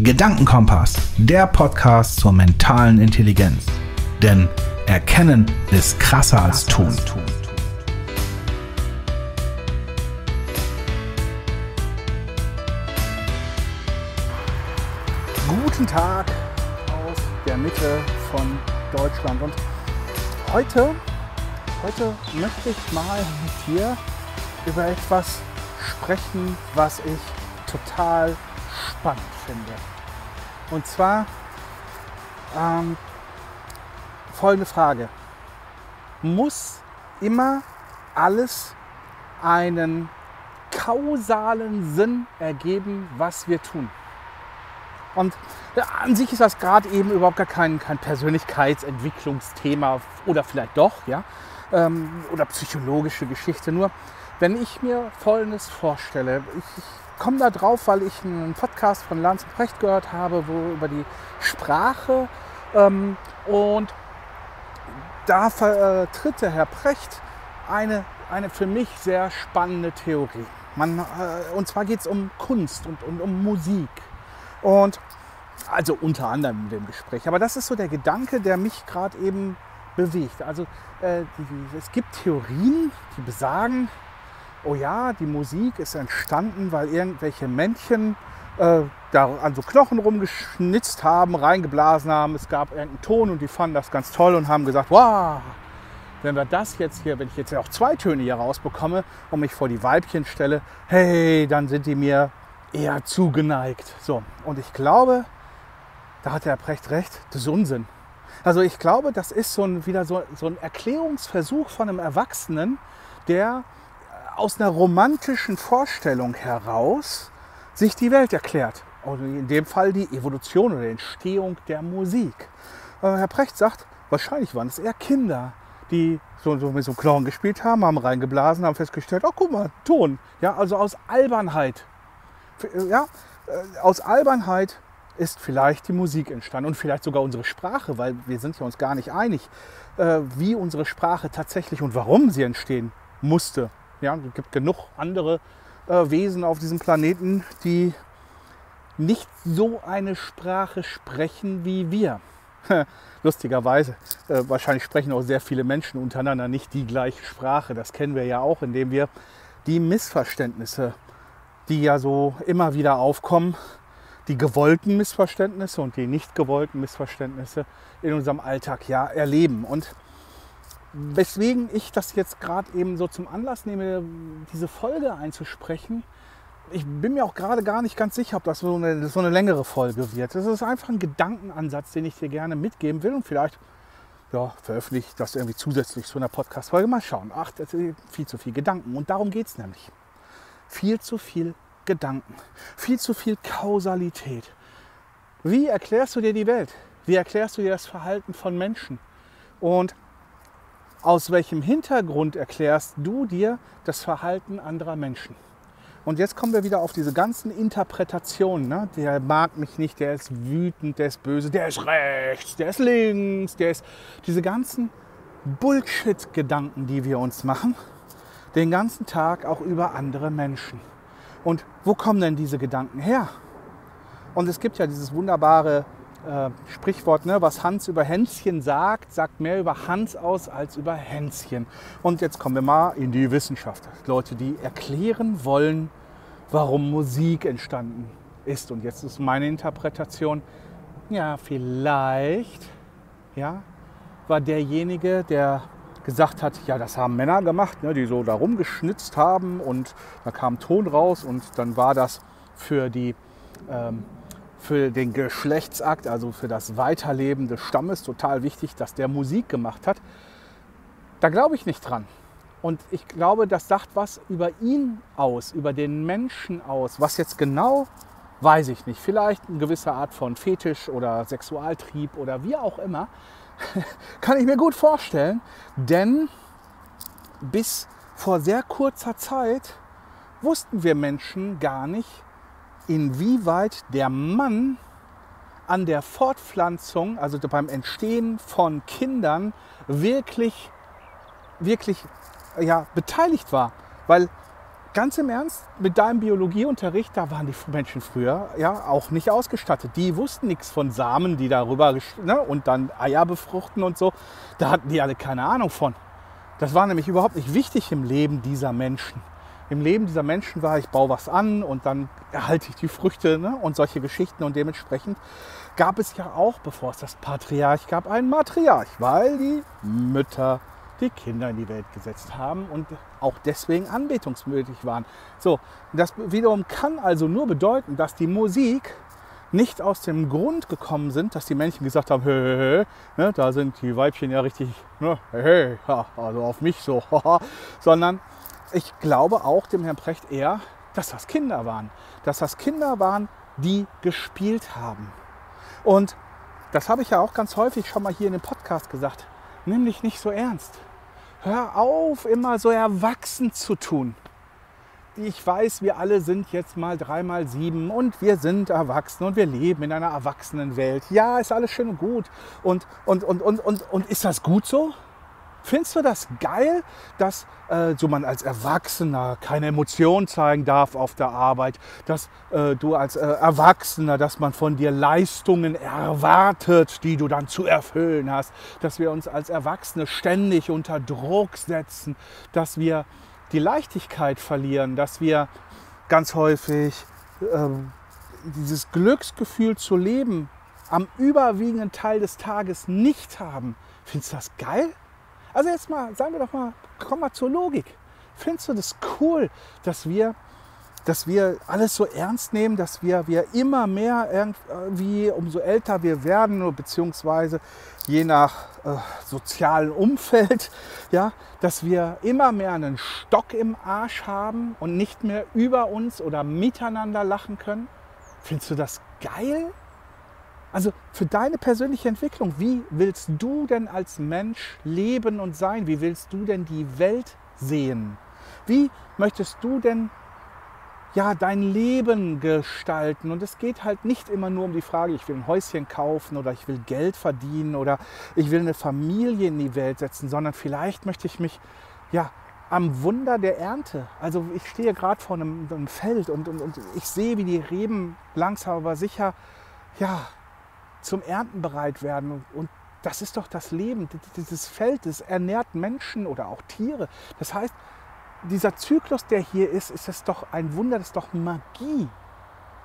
Gedankenkompass, der Podcast zur mentalen Intelligenz. Denn Erkennen ist krasser als tun. Guten Tag aus der Mitte von Deutschland. Und heute, heute möchte ich mal mit dir über etwas sprechen, was ich total spannend finde. Und zwar ähm, folgende Frage. Muss immer alles einen kausalen Sinn ergeben, was wir tun? Und an sich ist das gerade eben überhaupt gar kein, kein Persönlichkeitsentwicklungsthema oder vielleicht doch, ja, ähm, oder psychologische Geschichte. Nur wenn ich mir Folgendes vorstelle, ich, ich komme da drauf, weil ich einen Podcast von Lanz und Brecht gehört habe, wo über die Sprache ähm, und da vertritt der Herr Precht eine, eine für mich sehr spannende Theorie. Man, äh, und zwar geht es um Kunst und, und um Musik. Und also unter anderem in dem Gespräch. Aber das ist so der Gedanke, der mich gerade eben bewegt. Also äh, die, es gibt Theorien, die besagen, oh ja, die Musik ist entstanden, weil irgendwelche Männchen äh, da an so Knochen rumgeschnitzt haben, reingeblasen haben. Es gab irgendeinen Ton und die fanden das ganz toll und haben gesagt, wow, wenn wir das jetzt hier, wenn ich jetzt auch zwei Töne hier rausbekomme und mich vor die Weibchen stelle, hey, dann sind die mir eher zugeneigt. So, und ich glaube, da hat der Precht recht, das ist Unsinn. Also ich glaube, das ist so ein, wieder so, so ein Erklärungsversuch von einem Erwachsenen, der aus einer romantischen Vorstellung heraus sich die Welt erklärt. Und in dem Fall die Evolution oder Entstehung der Musik. Äh, Herr Precht sagt, wahrscheinlich waren es eher Kinder, die so, so mit so Clown gespielt haben, haben reingeblasen, haben festgestellt, oh guck mal, Ton. Ja, also aus Albernheit. Ja, äh, aus Albernheit ist vielleicht die Musik entstanden und vielleicht sogar unsere Sprache, weil wir sind ja uns gar nicht einig, äh, wie unsere Sprache tatsächlich und warum sie entstehen musste. Ja, es gibt genug andere äh, Wesen auf diesem Planeten, die nicht so eine Sprache sprechen wie wir. Lustigerweise, äh, wahrscheinlich sprechen auch sehr viele Menschen untereinander nicht die gleiche Sprache. Das kennen wir ja auch, indem wir die Missverständnisse, die ja so immer wieder aufkommen, die gewollten Missverständnisse und die nicht gewollten Missverständnisse in unserem Alltag ja erleben. Und weswegen ich das jetzt gerade eben so zum Anlass nehme, diese Folge einzusprechen. Ich bin mir auch gerade gar nicht ganz sicher, ob das so eine, so eine längere Folge wird. Das ist einfach ein Gedankenansatz, den ich dir gerne mitgeben will und vielleicht ja, veröffentliche ich das irgendwie zusätzlich zu einer Podcast-Folge. Mal schauen. Ach, das ist viel zu viel Gedanken. Und darum geht es nämlich. Viel zu viel Gedanken. Viel zu viel Kausalität. Wie erklärst du dir die Welt? Wie erklärst du dir das Verhalten von Menschen? Und aus welchem Hintergrund erklärst du dir das Verhalten anderer Menschen? Und jetzt kommen wir wieder auf diese ganzen Interpretationen. Ne? Der mag mich nicht, der ist wütend, der ist böse, der ist rechts, der ist links, der ist diese ganzen Bullshit-Gedanken, die wir uns machen, den ganzen Tag auch über andere Menschen. Und wo kommen denn diese Gedanken her? Und es gibt ja dieses wunderbare äh, Sprichwort, ne, was Hans über Hänschen sagt, sagt mehr über Hans aus als über Hänschen. Und jetzt kommen wir mal in die Wissenschaft. Leute, die erklären wollen, warum Musik entstanden ist. Und jetzt ist meine Interpretation, ja, vielleicht, ja, war derjenige, der gesagt hat, ja, das haben Männer gemacht, ne, die so da rumgeschnitzt haben und da kam Ton raus und dann war das für die ähm, für den Geschlechtsakt, also für das Weiterleben des Stammes total wichtig, dass der Musik gemacht hat. Da glaube ich nicht dran. Und ich glaube, das sagt was über ihn aus, über den Menschen aus. Was jetzt genau, weiß ich nicht. Vielleicht eine gewisse Art von Fetisch oder Sexualtrieb oder wie auch immer. Kann ich mir gut vorstellen. Denn bis vor sehr kurzer Zeit wussten wir Menschen gar nicht, inwieweit der Mann an der Fortpflanzung, also beim Entstehen von Kindern, wirklich, wirklich ja, beteiligt war. Weil ganz im Ernst, mit deinem Biologieunterricht, da waren die Menschen früher ja auch nicht ausgestattet. Die wussten nichts von Samen, die darüber ne, und dann Eier befruchten und so. Da hatten die alle keine Ahnung von. Das war nämlich überhaupt nicht wichtig im Leben dieser Menschen. Im Leben dieser Menschen war, ich baue was an und dann erhalte ich die Früchte ne, und solche Geschichten. Und dementsprechend gab es ja auch, bevor es das Patriarch gab, einen Matriarch, weil die Mütter die Kinder in die Welt gesetzt haben und auch deswegen anbetungsmöglich waren. So, das wiederum kann also nur bedeuten, dass die Musik nicht aus dem Grund gekommen sind, dass die Männchen gesagt haben, hey, hey, hey ne, da sind die Weibchen ja richtig, ne, hey, ja, also auf mich so, sondern ich glaube auch dem Herrn Precht eher, dass das Kinder waren, dass das Kinder waren, die gespielt haben. Und das habe ich ja auch ganz häufig schon mal hier in dem Podcast gesagt. Nimm dich nicht so ernst. Hör auf, immer so erwachsen zu tun. Ich weiß, wir alle sind jetzt mal dreimal sieben und wir sind erwachsen und wir leben in einer Erwachsenenwelt. Ja, ist alles schön und gut. Und, und, und, und, und, und ist das gut so? Findest du das geil, dass äh, so man als Erwachsener keine Emotionen zeigen darf auf der Arbeit, dass äh, du als äh, Erwachsener, dass man von dir Leistungen erwartet, die du dann zu erfüllen hast, dass wir uns als Erwachsene ständig unter Druck setzen, dass wir die Leichtigkeit verlieren, dass wir ganz häufig ähm, dieses Glücksgefühl zu leben am überwiegenden Teil des Tages nicht haben. Findest du das geil? Also jetzt mal, sagen wir doch mal, komm mal zur Logik. Findest du das cool, dass wir, dass wir alles so ernst nehmen, dass wir, wir immer mehr irgendwie, umso älter wir werden, beziehungsweise je nach äh, sozialen Umfeld, ja, dass wir immer mehr einen Stock im Arsch haben und nicht mehr über uns oder miteinander lachen können? Findest du das geil? Also für deine persönliche Entwicklung, wie willst du denn als Mensch leben und sein? Wie willst du denn die Welt sehen? Wie möchtest du denn ja, dein Leben gestalten. Und es geht halt nicht immer nur um die Frage, ich will ein Häuschen kaufen oder ich will Geld verdienen oder ich will eine Familie in die Welt setzen, sondern vielleicht möchte ich mich ja, am Wunder der Ernte. Also ich stehe gerade vor einem, einem Feld und, und, und ich sehe, wie die Reben langsam aber sicher ja, zum Ernten bereit werden. Und das ist doch das Leben. Dieses Feld, das ernährt Menschen oder auch Tiere. Das heißt, dieser Zyklus, der hier ist, ist es doch ein Wunder, das ist doch Magie.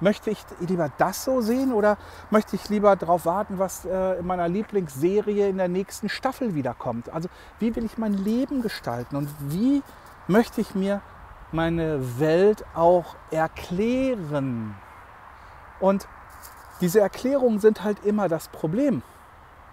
Möchte ich lieber das so sehen oder möchte ich lieber darauf warten, was äh, in meiner Lieblingsserie in der nächsten Staffel wiederkommt? Also wie will ich mein Leben gestalten und wie möchte ich mir meine Welt auch erklären? Und diese Erklärungen sind halt immer das Problem.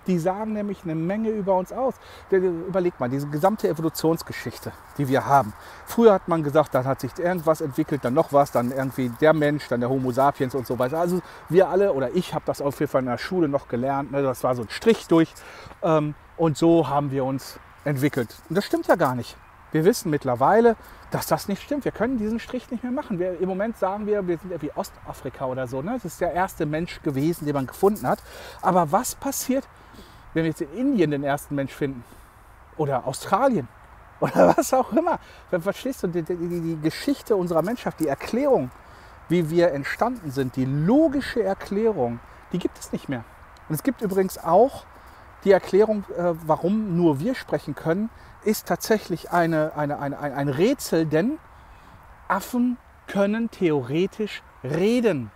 Die sagen nämlich eine Menge über uns aus. Überleg mal, diese gesamte Evolutionsgeschichte, die wir haben. Früher hat man gesagt, dann hat sich irgendwas entwickelt, dann noch was, dann irgendwie der Mensch, dann der Homo sapiens und so weiter. Also wir alle, oder ich habe das auf jeden Fall in der Schule noch gelernt, ne? das war so ein Strich durch. Ähm, und so haben wir uns entwickelt. Und das stimmt ja gar nicht. Wir wissen mittlerweile, dass das nicht stimmt. Wir können diesen Strich nicht mehr machen. Wir, Im Moment sagen wir, wir sind wie Ostafrika oder so. Ne? Das ist der erste Mensch gewesen, den man gefunden hat. Aber was passiert, wenn wir jetzt in Indien den ersten Mensch finden? Oder Australien? Oder was auch immer. Verstehst du, die, die, die Geschichte unserer Menschheit, die Erklärung, wie wir entstanden sind, die logische Erklärung, die gibt es nicht mehr. Und es gibt übrigens auch die Erklärung, äh, warum nur wir sprechen können, ist tatsächlich eine, eine, eine, ein Rätsel, denn Affen können theoretisch reden.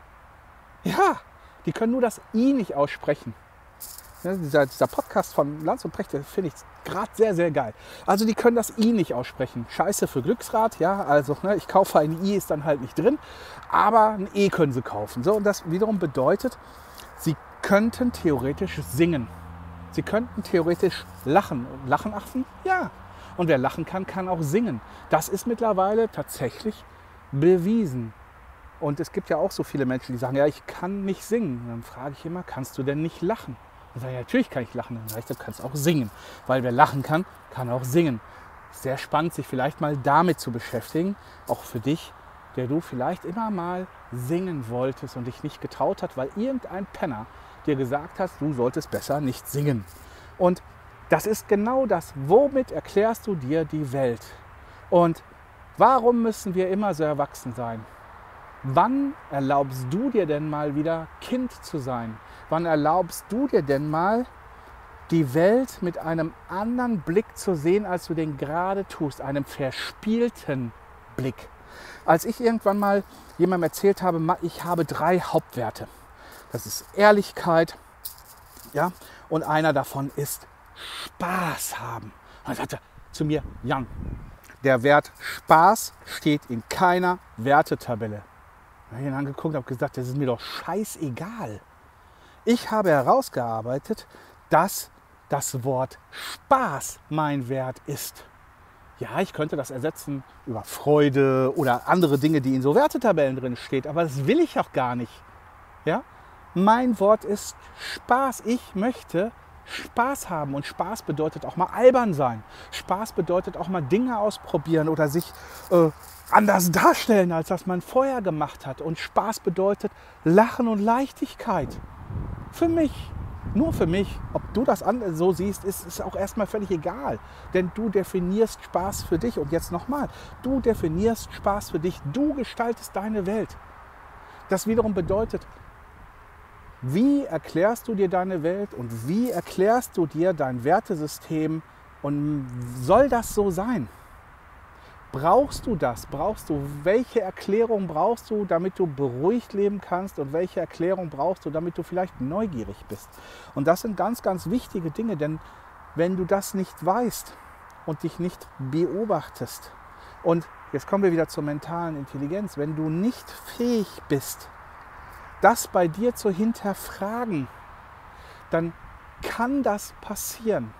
Ja, die können nur das I nicht aussprechen. Ja, dieser, dieser, Podcast von Lanz und Precht, finde ich gerade sehr, sehr geil. Also die können das I nicht aussprechen. Scheiße für Glücksrad, ja, also ne, ich kaufe ein I, ist dann halt nicht drin, aber ein E können sie kaufen. So, und das wiederum bedeutet, sie könnten theoretisch singen. Sie könnten theoretisch lachen. Lachen Affen? Ja. Und wer lachen kann, kann auch singen. Das ist mittlerweile tatsächlich bewiesen. Und es gibt ja auch so viele Menschen, die sagen, ja, ich kann nicht singen. Und dann frage ich immer, kannst du denn nicht lachen? Und sage, ja, natürlich kann ich lachen. Dann sage ich, du kannst auch singen. Weil wer lachen kann, kann auch singen. Sehr spannend, sich vielleicht mal damit zu beschäftigen. Auch für dich, der du vielleicht immer mal singen wolltest und dich nicht getraut hat, weil irgendein Penner dir gesagt hast, du solltest besser nicht singen. Und das ist genau das. Womit erklärst du dir die Welt? Und Warum müssen wir immer so erwachsen sein? Wann erlaubst du dir denn mal wieder Kind zu sein? Wann erlaubst du dir denn mal die Welt mit einem anderen Blick zu sehen, als du den gerade tust, einem verspielten Blick? Als ich irgendwann mal jemandem erzählt habe, ich habe drei Hauptwerte. Das ist Ehrlichkeit, ja, und einer davon ist Spaß haben. Und dann sagte zu mir, Jan, der Wert Spaß steht in keiner Wertetabelle. Da habe ich ihn angeguckt und habe gesagt, das ist mir doch scheißegal. Ich habe herausgearbeitet, dass das Wort Spaß mein Wert ist. Ja, ich könnte das ersetzen über Freude oder andere Dinge, die in so Wertetabellen drin steht, aber das will ich auch gar nicht. Ja? Mein Wort ist Spaß. Ich möchte Spaß haben. Und Spaß bedeutet auch mal albern sein. Spaß bedeutet auch mal Dinge ausprobieren oder sich äh, anders darstellen, als das man vorher gemacht hat. Und Spaß bedeutet Lachen und Leichtigkeit. Für mich. Nur für mich. Ob du das so siehst, ist, ist auch erstmal völlig egal. Denn du definierst Spaß für dich. Und jetzt nochmal, du definierst Spaß für dich. Du gestaltest deine Welt. Das wiederum bedeutet, wie erklärst du dir deine Welt und wie erklärst du dir dein Wertesystem und soll das so sein? Brauchst du das? Brauchst du, welche Erklärung brauchst du, damit du beruhigt leben kannst und welche Erklärung brauchst du, damit du vielleicht neugierig bist? Und das sind ganz, ganz wichtige Dinge, denn wenn du das nicht weißt und dich nicht beobachtest und jetzt kommen wir wieder zur mentalen Intelligenz, wenn du nicht fähig bist, das bei dir zu hinterfragen, dann kann das passieren,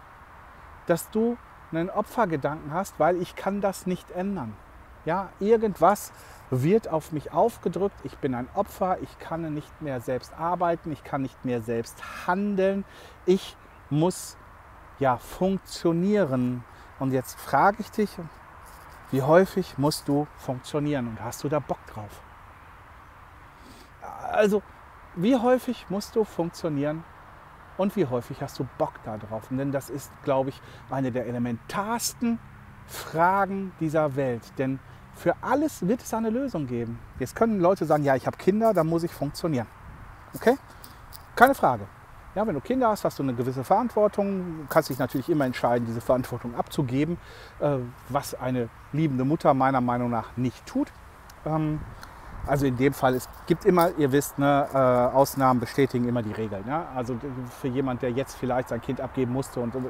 dass du einen Opfergedanken hast, weil ich kann das nicht ändern. Ja, irgendwas wird auf mich aufgedrückt, ich bin ein Opfer, ich kann nicht mehr selbst arbeiten, ich kann nicht mehr selbst handeln, ich muss ja funktionieren. Und jetzt frage ich dich, wie häufig musst du funktionieren und hast du da Bock drauf? Also, wie häufig musst du funktionieren und wie häufig hast du Bock darauf? Denn das ist, glaube ich, eine der elementarsten Fragen dieser Welt. Denn für alles wird es eine Lösung geben. Jetzt können Leute sagen, ja, ich habe Kinder, dann muss ich funktionieren. Okay? Keine Frage. Ja, wenn du Kinder hast, hast du eine gewisse Verantwortung. Du kannst dich natürlich immer entscheiden, diese Verantwortung abzugeben, äh, was eine liebende Mutter meiner Meinung nach nicht tut. Also in dem Fall, es gibt immer, ihr wisst, ne, äh, Ausnahmen bestätigen immer die Regeln. Ja? Also für jemand, der jetzt vielleicht sein Kind abgeben musste und, und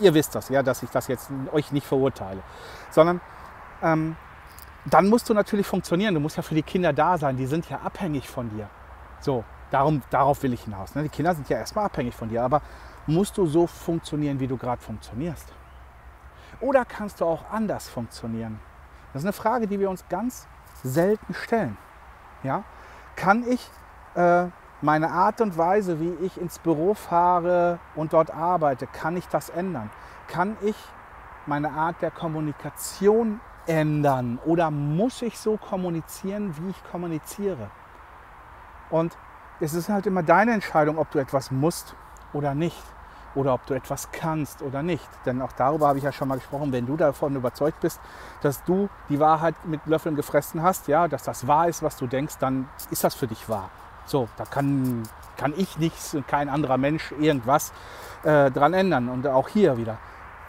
ihr wisst das, ja, dass ich das jetzt euch nicht verurteile, sondern ähm, dann musst du natürlich funktionieren. Du musst ja für die Kinder da sein. Die sind ja abhängig von dir. So, darum, darauf will ich hinaus. Ne? Die Kinder sind ja erstmal abhängig von dir, aber musst du so funktionieren, wie du gerade funktionierst? Oder kannst du auch anders funktionieren? Das ist eine Frage, die wir uns ganz selten stellen. Ja? Kann ich äh, meine Art und Weise, wie ich ins Büro fahre und dort arbeite, kann ich das ändern? Kann ich meine Art der Kommunikation ändern oder muss ich so kommunizieren, wie ich kommuniziere? Und es ist halt immer deine Entscheidung, ob du etwas musst oder nicht oder ob du etwas kannst oder nicht. Denn auch darüber habe ich ja schon mal gesprochen, wenn du davon überzeugt bist, dass du die Wahrheit mit Löffeln gefressen hast, ja, dass das wahr ist, was du denkst, dann ist das für dich wahr. So, da kann, kann ich nichts und kein anderer Mensch irgendwas äh, dran ändern. Und auch hier wieder.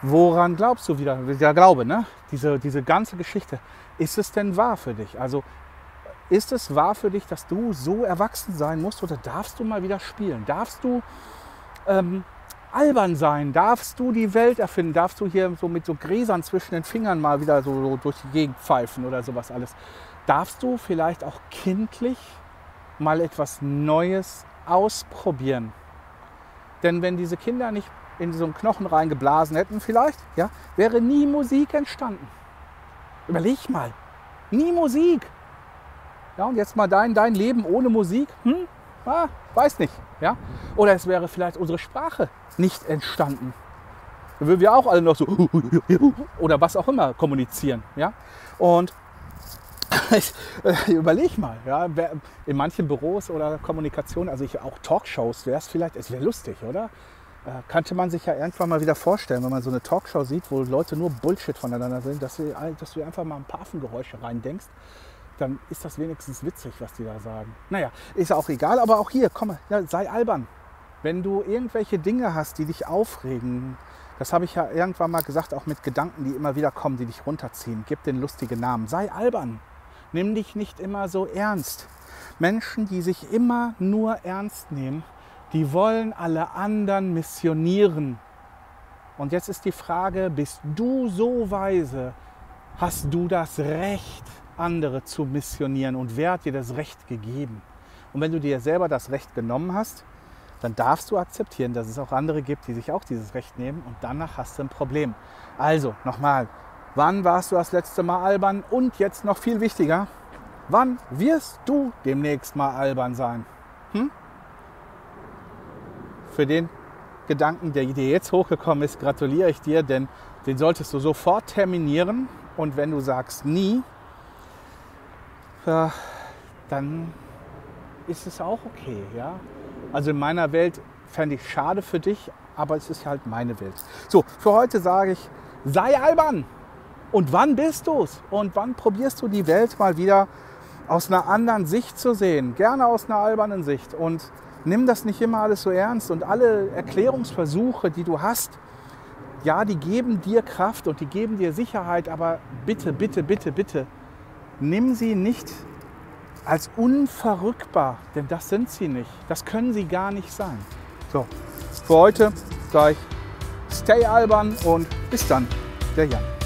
Woran glaubst du wieder? Der Glaube, ne? Diese, diese ganze Geschichte. Ist es denn wahr für dich? Also ist es wahr für dich, dass du so erwachsen sein musst oder darfst du mal wieder spielen? Darfst du ähm, albern sein? Darfst du die Welt erfinden? Darfst du hier so mit so Gräsern zwischen den Fingern mal wieder so, so durch die Gegend pfeifen oder sowas alles? Darfst du vielleicht auch kindlich mal etwas Neues ausprobieren? Denn wenn diese Kinder nicht in so einen Knochen reingeblasen hätten, vielleicht, ja, wäre nie Musik entstanden. Überleg mal, nie Musik. Ja, und jetzt mal dein, dein Leben ohne Musik, hm? ah, weiß nicht. Ja? Oder es wäre vielleicht unsere Sprache nicht entstanden. Dann würden wir auch alle noch so oder was auch immer kommunizieren. Ja? Und ich, äh, überleg mal, ja, in manchen Büros oder Kommunikation, also ich, auch Talkshows wäre es vielleicht, es wäre lustig, oder? äh, könnte man sich ja irgendwann mal wieder vorstellen, wenn man so eine Talkshow sieht, wo Leute nur Bullshit voneinander sind, dass du, dass du einfach mal ein paar Affengeräusche reindenkst, dann ist das wenigstens witzig, was die da sagen. Naja, ist auch egal, aber auch hier, komm, ja, sei albern. Wenn du irgendwelche Dinge hast, die dich aufregen, das habe ich ja irgendwann mal gesagt, auch mit Gedanken, die immer wieder kommen, die dich runterziehen, gib den lustigen Namen. Sei albern. Nimm dich nicht immer so ernst. Menschen, die sich immer nur ernst nehmen, die wollen alle anderen missionieren. Und jetzt ist die Frage, bist du so weise? Hast du das Recht, andere zu missionieren? Und wer hat dir das Recht gegeben? Und wenn du dir selber das Recht genommen hast, dann darfst du akzeptieren, dass es auch andere gibt, die sich auch dieses Recht nehmen und danach hast du ein Problem. Also nochmal, wann warst du das letzte Mal albern? Und jetzt noch viel wichtiger, wann wirst du demnächst mal albern sein? Hm? Für den Gedanken, der dir jetzt hochgekommen ist, gratuliere ich dir, denn den solltest du sofort terminieren. Und wenn du sagst nie, ja, dann ist es auch okay. Ja? Also in meiner Welt fände ich schade für dich, aber es ist halt meine Welt. So, für heute sage ich, sei albern. Und wann bist du es? Und wann probierst du die Welt mal wieder aus einer anderen Sicht zu sehen? Gerne aus einer albernen Sicht. Und nimm das nicht immer alles so ernst und alle Erklärungsversuche, die du hast, ja, die geben dir Kraft und die geben dir Sicherheit, aber bitte, bitte, bitte, bitte, nimm sie nicht als unverrückbar, denn das sind sie nicht. Das können sie gar nicht sein. So, für heute sage ich, stay albern und bis dann, der Jan.